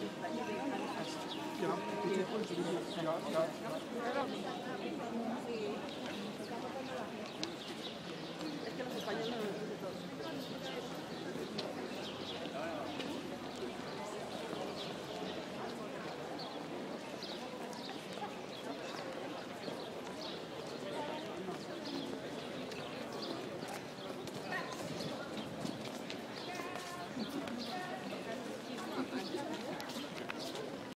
Ja, bitte. Ja, ja.